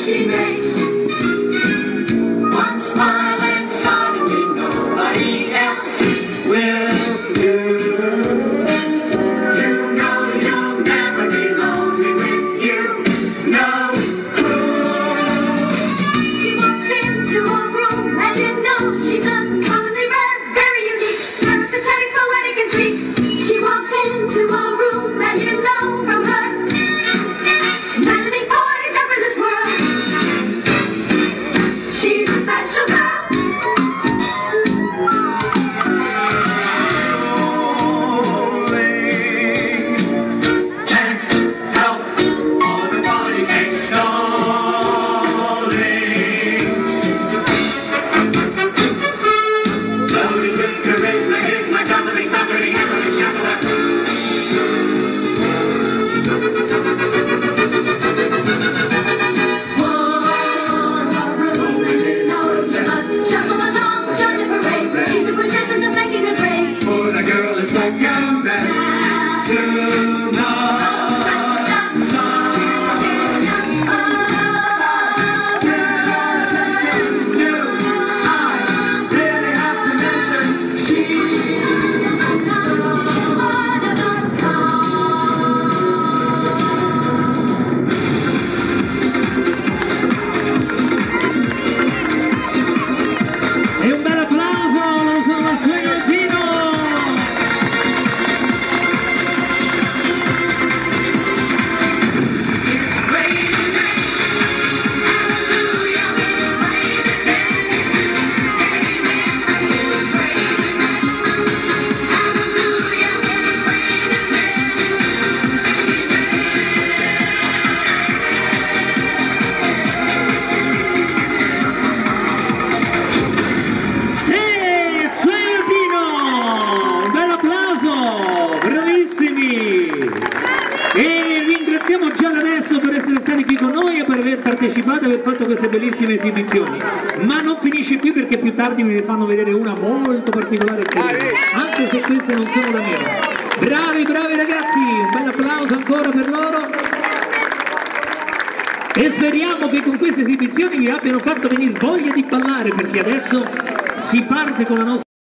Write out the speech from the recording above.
She ringraziamo già da adesso per essere stati qui con noi e per aver partecipato e aver fatto queste bellissime esibizioni. Ma non finisce qui perché più tardi me ne fanno vedere una molto particolare qui, anche se queste non sono da meno. Bravi, bravi ragazzi! Un bel applauso ancora per loro. E speriamo che con queste esibizioni vi abbiano fatto venire voglia di ballare perché adesso si parte con la nostra